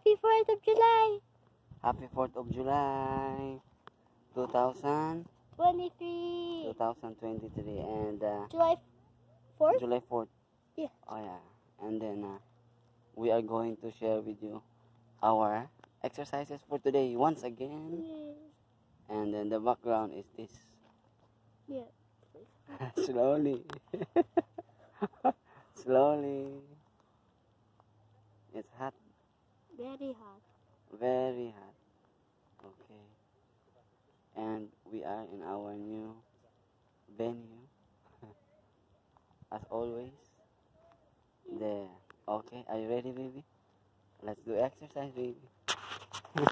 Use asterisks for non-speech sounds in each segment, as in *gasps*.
Happy 4th of July Happy 4th of July 2023 2023 and uh, July 4th? July 4th. Yeah. Oh yeah. And then uh, we are going to share with you our exercises for today once again. Yeah. And then the background is this. Yeah. *laughs* Slowly. *laughs* Slowly. It's hot, Very hot. very hot. Okay. And we are in our new venue. *laughs* As always. There. Okay, are you ready, baby? Let's do exercise, baby. Where's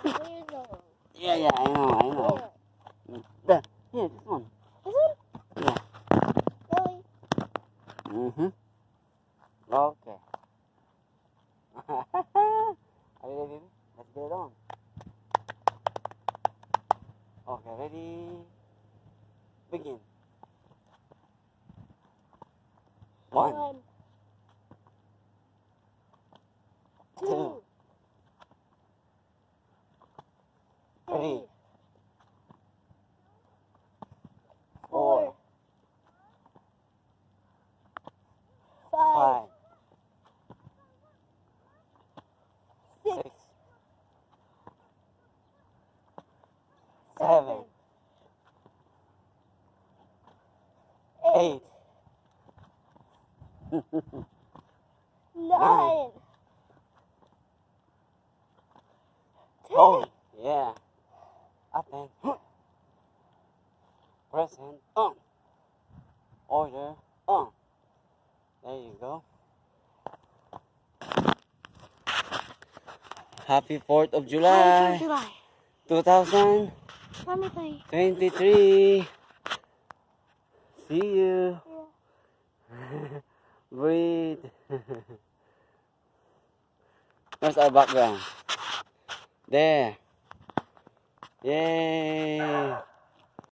the one? Yeah, yeah, I know, I know. Where? The, here, this one. This one? Yeah. Really? Mm-hmm. Okay. Are you ready? Let's get it on. Okay, ready? Begin. One, One. Two. Seven, Eight. *laughs* Nine. Ten. Oh, yeah. Up *gasps* and present on. Order on. There you go. Happy 4th of July July. 2023. Twenty-three. See you. Yeah. *laughs* Breathe. *laughs* Where's our background? There. Yay.